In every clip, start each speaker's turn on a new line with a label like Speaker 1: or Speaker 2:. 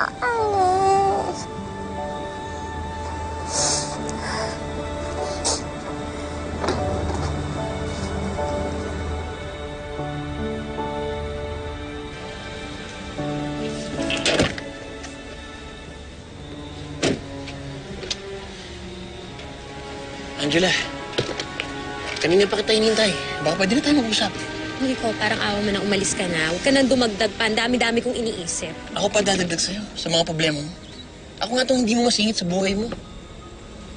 Speaker 1: aalis.
Speaker 2: Angela, kanina pa kita hinintay. Baka pwede na tayo mag-usap.
Speaker 3: Nico, parang awa mo na umalis ka na. Huwag ka nang dumagdag pa. Ang dami-dami kong iniisip.
Speaker 2: Ako pa dadagdag sa'yo sa mga problema mo. Ako nga itong hindi mo masingit sa buhay mo.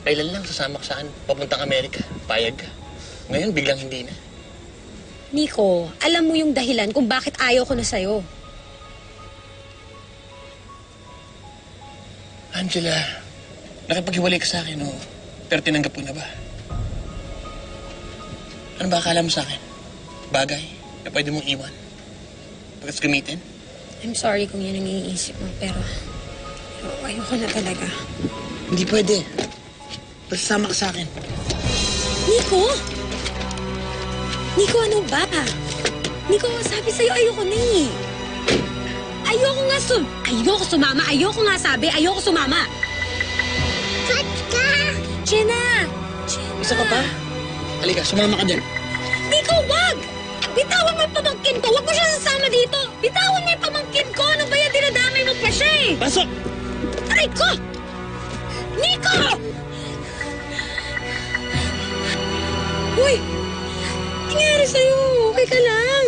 Speaker 2: Kailan lang sasama ka sa akin, papuntang Amerika, payag ka. Ngayon, biglang hindi na.
Speaker 3: Nico, alam mo yung dahilan kung bakit ayaw ko na sa'yo.
Speaker 2: Angela, nakipaghiwalay ka sa akin, oh. Pero tinanggap ko na ba? Ano ba akala mo sa akin? Bagay na pwede mong iwan? Pagkas gamitin?
Speaker 3: I'm sorry kung yan ang iniisip mo, pero... pero ayoko na talaga.
Speaker 2: Hindi pwede. Basta sama ka sa akin.
Speaker 3: Nico! Nico, ano ba? Nico, sabi sa'yo, ayoko na eh. Ayoko nga sum... Ayoko sumama. Ayoko nga sabi. Ayoko sumama.
Speaker 1: Ba't ka?
Speaker 3: Jenna! Jenna!
Speaker 2: Isa ka pa? Halika, sumama ka dyan.
Speaker 3: Bitawan mo yung pamangkin ko. Huwag mo siya sasama dito. Bitawan mo yung pamangkin ko. Ano ba yan? Dinadamay mo pa siya eh.
Speaker 2: Pasok!
Speaker 3: Aray ko! Nico! Uy! Nangyari sa'yo. Okay ka lang.